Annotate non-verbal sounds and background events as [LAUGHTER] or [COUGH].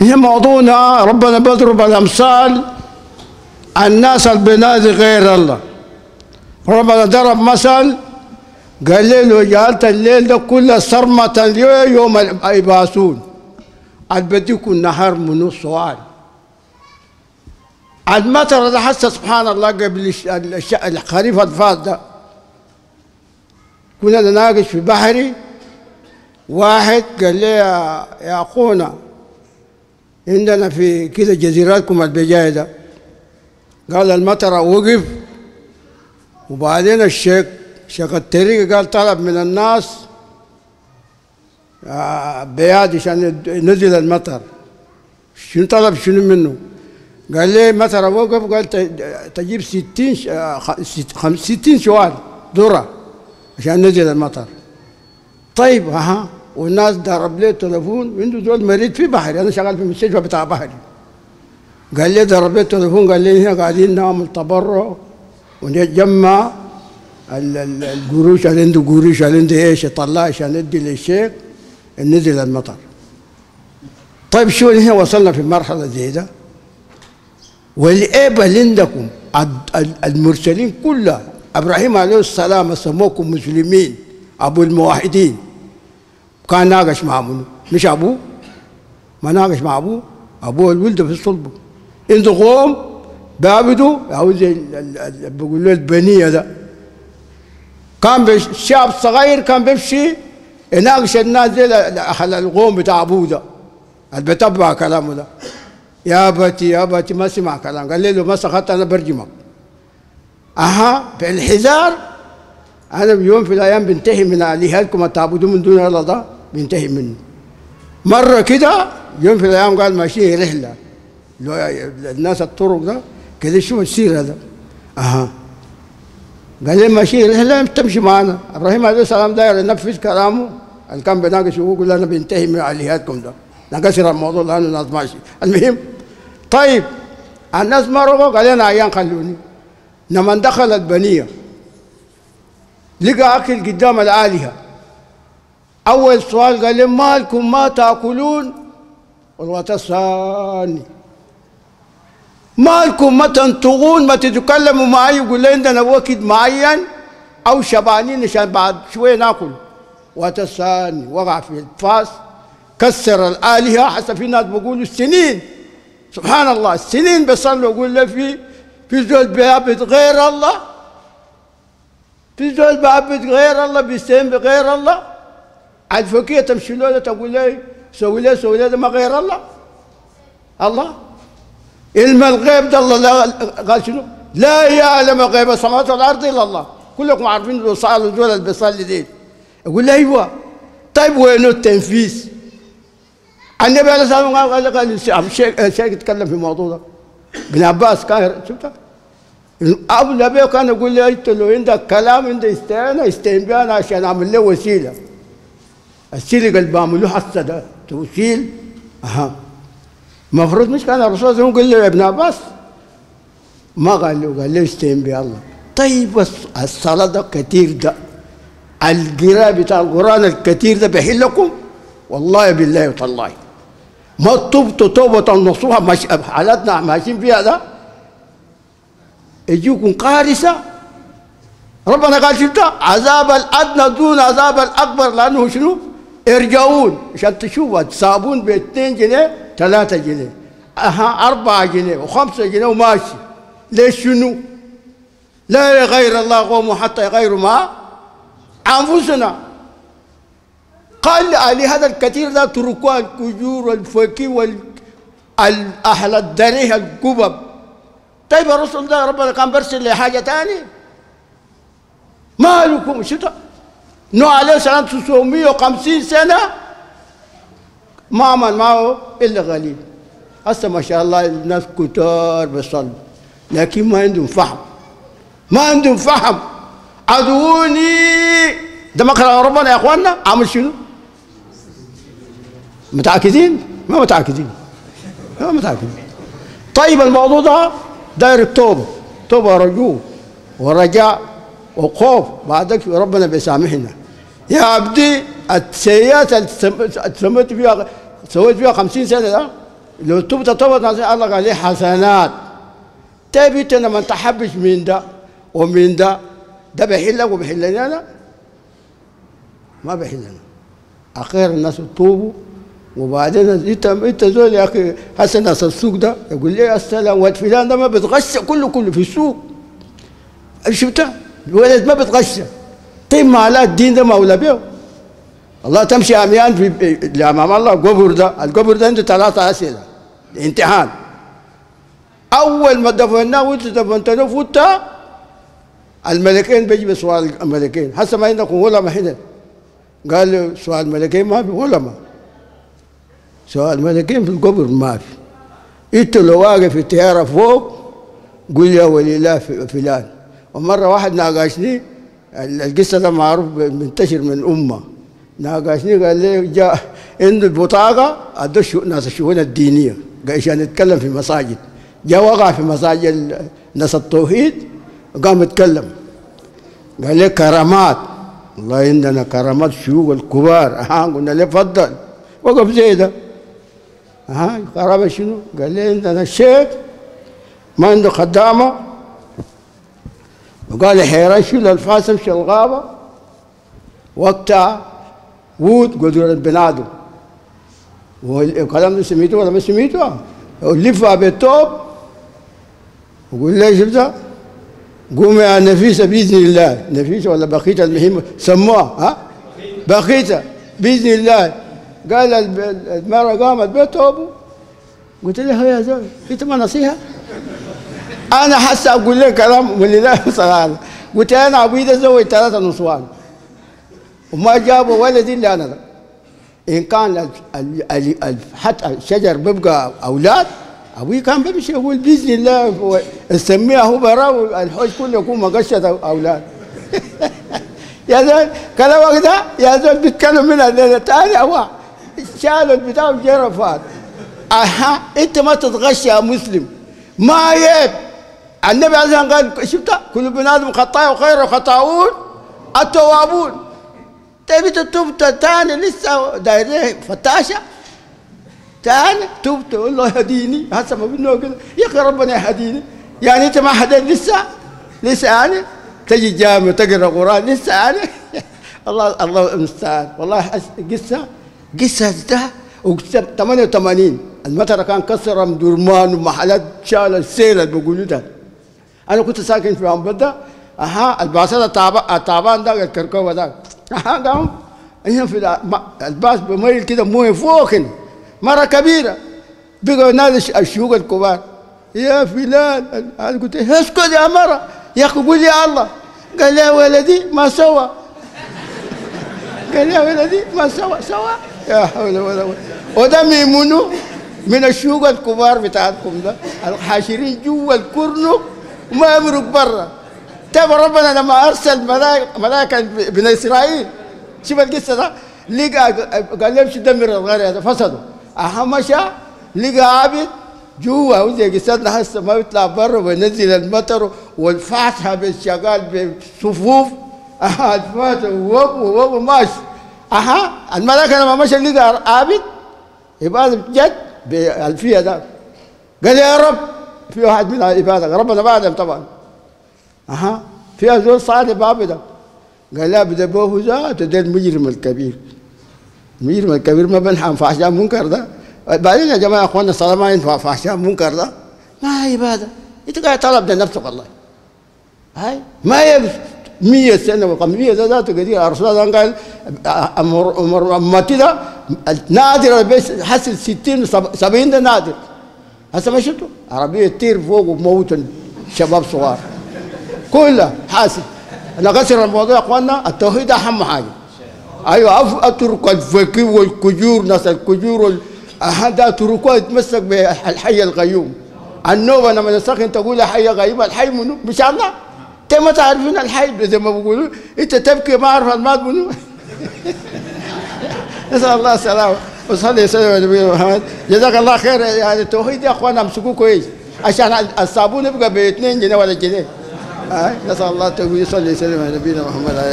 هي موضوعنا ربنا بيضرب الأمثال. الناس اللي بينادي غير الله. ربنا ضرب مثل قال لي وجعلت الليل ده كله صرمة يوم يباسون عاد بديكم النهار منو سؤال. عاد مطر ده حتى سبحان الله قبل الخريف الفات ده. كنا نناقش في بحري. واحد قال لي يا أخونا عندنا في كده جزيراتكم البجاية ده قال المطر وقف. وبعدين الشيخ شيخ الطريق قال طلب من الناس آه، بياد عشان ينزل المطر. شنو طلب؟ شنو منه؟ قال لي مطر وقف؟ قال تجيب 60 ش- آه، خ- ست- خم- 60 شوال ذرة عشان نزل المطر. طيب ها. والناس ضرب لي تليفون عنده زول مريض في بحري. أنا شغال في المستشفى بتاع بحري. قال لي ضرب لي التليفون قال لي هنا قاعدين نعمل تبرع ونجمع ال- ال- القروش اللي عنده قروش اللي عنده إيش يطلع عشان يدي للشيخ نزل المطر طيب شو هنا وصلنا في مرحلة زي ده؟ والعيب اللي عندكم المرسلين كلها إبراهيم عليه السلام سموكم مسلمين أبو الموحدين. كان ناقش مع منو؟ مش أبوه؟ ما ناقش مع أبوه. أبوه الولد في صلبه عنده قوم بابدوا أو زي له البنية ده. كان شاب صغير كان بيمشي يناقش الناس ال- القوم بتاع أبوه ده. اللي بتبع كلامه ده. يا ابتي يا ابتي ما سمع كلام. قال له ما سخطت أنا برجمك. أها في الحذار. أنا بيوم في الأيام بنتهي من الهتكم تعبدون من دون الله ده؟ بينتهي منه. مرة كده يوم في الأيام قال ماشيين رحلة. لو الناس الطرق ده كده شو السيرة ده؟ أها. قال لي ماشيين رحلة تمشي معنا. إبراهيم عليه السلام داير ينفذ كلامه. اللي كان بيناقش يقول أنا بنتهي من الهتكم ده. نقصر الموضوع لأنه الناس ماشي المهم طيب الناس مرقوا قال لنا عيان خلوني. لما دخل البنيه لقى أكل قدام الالهه أول سؤال قال لهم مالكم ما تأكلون؟ والوقت الثاني مالكم ما تنطقون ما تتكلموا معي؟ يقول لي عندنا وقت معين أو شبعانين عشان بعد شوية نأكل. وقت الثاني وقع في الفاس كسر الآلهة. حتى في ناس بيقولوا السنين سبحان الله السنين بيصلوا. يقول له في في زول بيعبد غير الله؟ في زول بيعبد غير الله بيستهين بغير الله؟ عاد فكيه تمشي له تقول له سوي له سوي له ما غير الله. الله؟ علم الغيب ده الله لا قال شنو؟ لا يعلم غيب السماوات والأرض إلا الله. كلكم عارفين لو صار دول اللي بيصلي دي. يقول له أيوه. طيب وين التنفيذ؟ النبي عليه الصلاة والسلام قال قال الشيخ يتكلم في الموضوع ده. ابن عباس كان شفت أبو النبي كان يقول لي أنت لو عندك كلام عندك استعانة استعين بي أنا عشان أعمل له وسيلة. السيله اللي بعمله حتى ده. توسيل أها. المفروض مش كان الرسول صلى الله عليه وسلم يقول له ابن عباس. ما قال له قال له استعين بالله طيب بس الصلاة ده كثير ده. القراءة بتاع القرآن الكثير ده بيحلكم والله بالله وتالله. ما تبتوا توبة نصوحة مش حالاتنا ماشيين فيها ده. يجيكم قارسة ربنا قال شفت عذاب الأدنى دون عذاب الأكبر لأنه شنو؟ إرجعون عشان تشوفوا ب 2 جنيه 3 جنيه. أها 4 جنيه و5 جنيه وماشي. ليش شنو؟ لا يغير الله قوم حتى يغيروا ما؟ أنفسنا. قال لي هذا الكثير ده تركوا الكجور والفكي وال أهل الدريه القبب. طيب رسول الله ربنا كان برسل لي حاجة تاني؟ ما لكم نوح عليه السلام 950 سنة. ما عمل معه إلا قليل هسه ما شاء الله الناس كتار بيصلوا لكن ما عندهم فهم. ما عندهم فهم. عدوني ده مكر ربنا يا اخوانا عامل شنو؟ متأكدين؟ ما متأكدين ما متأكدين طيب الموضوع ده داير التوبة. توبة رجوع ورجاء وخوف بعدك ربنا بيسامحنا. يا عبدي السيئات اللي سميت فيها سويت فيها خمسين سنة ده لو تبت نصيحة الله قال لي حسنات. تبي انت لما تحبش من ده؟ ومن ده؟ ده بيحلك وبيحلني أنا ما بيحلنا اخير الناس يتوبوا وبعدين انت انت زول يا أخي هسه ناس السوق ده يقول لي السلام واد فلان ده ما بيتغش كله كله في السوق. شفتها؟ الولد ما بيتغش طيب ما لا الدين ده مولى به الله تمشي عميان في لامام الله قبر ده. القبر ده عنده ثلاثة أسئلة. امتحان. أول ما دفناه وانت دفنتناه فوتها الملكين بيجي بسؤال الملكين. هسه ما عندكم ولا ما هنا. قال له سؤال الملكين ما في ولا ما سؤال الملكين في القبر ما في. انت لو واقف في الطيارة فوق قول يا ولي الله فلان. ومرة واحد ناقشني القصة ده معروف منتشر من أمة. ناقشني قال لي جاء عنده البطاقة ادوا ناس الشؤون الدينية. عشان يتكلم في مساجد؟ جاء وقع في مساجد ناس التوحيد وقام يتكلم. قال لي كرامات. والله عندنا كرامات شيوخ الكبار. ها قلنا له تفضل. وقف زي ده. ها كرامة شنو؟ قال لي عندنا الشيخ ما عنده خدامة. وقال حيران شيل الفاس امشي الغابة؟ وقتها وود قدر البنادم. والكلام ده سميته ولا ما سميته؟ ولفها بالتوب وقول لي شفتها؟ قوم يا نفيسة بإذن الله. نفيسة ولا بخيتة المهم سموها ها؟ بخيتة بإذن الله. قال المرأة قامت بتوبه. قلت لها يا زول انت ما نصيحة؟ أنا حاسة أقول لك كلام ولله صلاة قلت أنا أبوي زوج ثلاثة نسوان. وما جابوا ولدي إلا أنا. إن كان حتى الشجر بيبقى أولاد أبوي كان بيمشي يقول بإذن الله نسميها هو برا الحوش كله يكون مقشة أولاد. [LAUGHS] يا زول كلامك ده يا زول بيتكلم من الليلة الثاني هو شالوا البتاع وجرى فات. أها أنت ما تتغش يا مسلم. ما عيب النبي عليه الصلاة والسلام قال شفت؟ كل بني آدم خطايا وخير الخطاؤون التوابون. تبي تتوب تاني لسه دايرين فتاشة؟ تاني تقول له يهديني. هسه ما بينه كده يا أخي ربنا يهديني. يعني أنت ما هديت لسه؟ لسه يعني؟ تجي جامع تقرا قران لسه يعني؟ [LAUGHS] الله الله المستعان. والله قصة قصة ده وقصه 88 المطر كان كسر درمان ومحلات شال السيل اللي بيقولوا ده. أنا كنت ساكن في عمبده أها الباصات التعبان ده الكركوبه ده أها قام. هنا في الباص بميل كده موية فوق هنا مرة كبيرة. بقوا ناس الشيوخ الكبار. يا فلان أنا قلت اسكت يا مرة. يا أخي قول يا الله. قال يا ولدي ما سوى. قال يا ولدي ما سوى سوى. يا حول ولا قوة. وده ميمونو من الشيوخ الكبار بتاعتكم ده. الحاشرين جوا الكرنك وما يمرق برا. تابع ربنا لما أرسل ملائكه ملائكه بن إسرائيل. شوف القصة ده. لقى قال لهم شو دمر الغار هذا؟ فسدوا مشى. لقى عابد جوا. وزي قصتنا هسه ما بيطلع برا وينزل المطر والفاتحة بالشغال بصفوف. أها الفاتحة ووب ووب ماشي أها الملائكه لما مشى لقى عابد. يبقى جد بالفيه ده. قال يا رب في واحد من العباده ربنا بعدهم طبعا. أها؟ في زول صالح باب ده قال لا بدا بوه ذات ده المجرم الكبير. المجرم الكبير ما بنحى فحشاء منكر ده. بعدين يا جماعة أخواننا الصلاة ما ينفع. فحشاء منكر ده. ما عباده أنت قاعد طلب لنفسك والله. هاي؟ ما يبس 100 سنة و500 ده ذاته قدير. الرسول قال أمر أمتي ده نادر. بس حسن 60 70 ده نادر. هسه ما شفتوا؟ عربية تطير فوق وموت شباب صغار. كلها حاسب أنا قصر الموضوع يا أخواننا التوحيد أهم حاجة. أيوه أترك الفكر والكجور ناس الكجور هذا اتركوه يتمسك بالحي القيوم. النوبة لما تسخن تقول حي غيوم الحي منو؟ مش الله. أنت ما تعرفين الحي زي ما بيقولوا. أنت تبكي ما أعرف المات منو [LAUGHS] نسأل الله السلامة. وصلي وسلم على نبينا محمد. جزاك الله خير يعني التوحيد يا أخوانا امسكوه كويس. عشان الصابون يبقى ب 2 جنيه ولا جنيه. نسأل الله التوفيق. صلي وسلم على نبينا محمد.